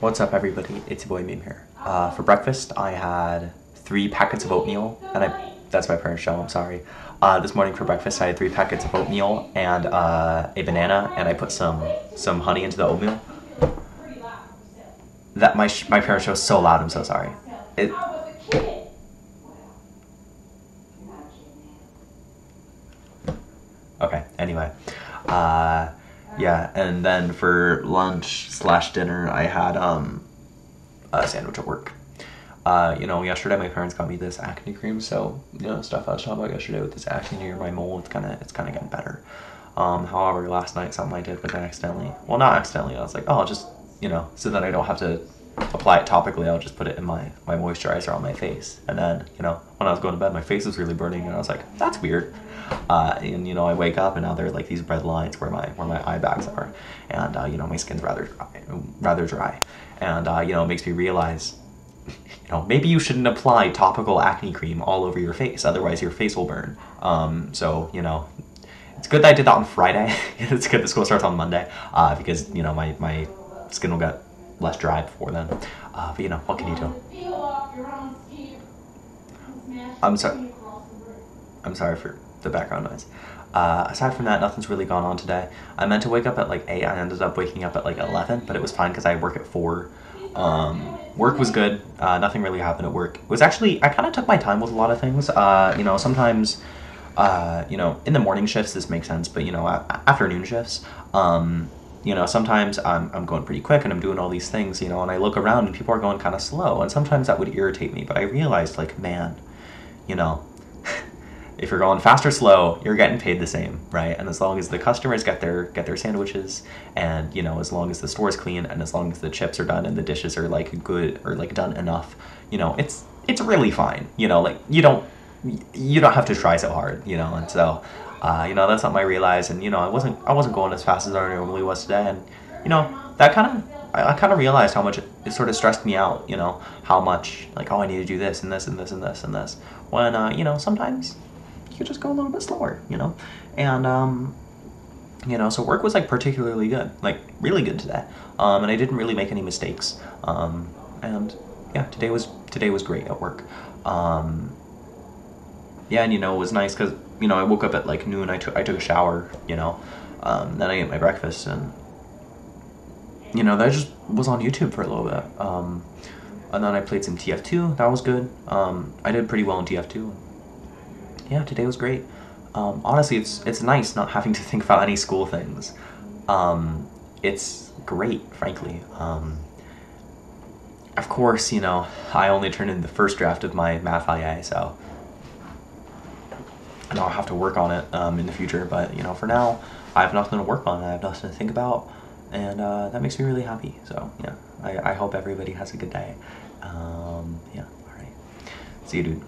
What's up, everybody? It's your boy Meme here. Uh, for breakfast, I had three packets of oatmeal, and I that's my parents' show. I'm sorry. Uh, this morning for breakfast, I had three packets of oatmeal and uh, a banana, and I put some some honey into the oatmeal. That my my parents' show is so loud. I'm so sorry. It. Okay. Anyway, uh, yeah, and then for lunch slash dinner, I had um a sandwich at work. Uh, you know, yesterday my parents got me this acne cream, so you know stuff I was talking about yesterday with this acne near my mole, it's kind of it's kind of getting better. Um, however, last night something I did was accidentally, well, not accidentally. I was like, oh, just you know, so that I don't have to apply it topically, I'll just put it in my my moisturizer on my face. And then you know, when I was going to bed, my face was really burning, and I was like, that's weird. Uh, and you know, I wake up and now there are like these red lines where my where my eye bags are, and uh, you know, my skin's rather dry, rather dry, and uh, you know, it makes me realize you know, maybe you shouldn't apply topical acne cream all over your face, otherwise your face will burn. Um, so, you know, it's good that I did that on Friday. it's good the school starts on Monday uh, because, you know, my, my skin will get less dry before then. Uh, but, you know, what can you do? I'm sorry. I'm sorry for the background noise. Uh, aside from that, nothing's really gone on today. I meant to wake up at like 8. I ended up waking up at like 11, but it was fine because I work at 4. Um, work was good. Uh, nothing really happened at work. It was actually, I kind of took my time with a lot of things. Uh, you know, sometimes, uh, you know, in the morning shifts, this makes sense, but, you know, afternoon shifts, um, you know, sometimes I'm, I'm going pretty quick and I'm doing all these things, you know, and I look around and people are going kind of slow. And sometimes that would irritate me, but I realized, like, man, you know, if you're going fast or slow, you're getting paid the same, right? And as long as the customers get their get their sandwiches, and you know, as long as the store's clean, and as long as the chips are done and the dishes are like good or like done enough, you know, it's it's really fine. You know, like you don't you don't have to try so hard, you know. And so, uh, you know, that's something I realized. And you know, I wasn't I wasn't going as fast as I normally was today, and you know, that kind of I, I kind of realized how much it, it, sort of stressed me out. You know, how much like oh I need to do this and this and this and this and this. When uh, you know sometimes could just go a little bit slower, you know? And, um, you know, so work was like particularly good, like really good today. Um, and I didn't really make any mistakes. Um, and yeah, today was, today was great at work. Um, yeah, and you know, it was nice because, you know, I woke up at like noon, I took, I took a shower, you know, um, then I ate my breakfast and, you know, that just was on YouTube for a little bit. Um, and then I played some TF2, that was good. Um, I did pretty well in TF2 yeah, today was great. Um, honestly, it's it's nice not having to think about any school things. Um, it's great, frankly. Um, of course, you know, I only turned in the first draft of my math IA, so and I'll have to work on it um, in the future. But you know, for now, I have nothing to work on. I have nothing to think about, and uh, that makes me really happy. So yeah, I, I hope everybody has a good day. Um, yeah, all right. See you, dude.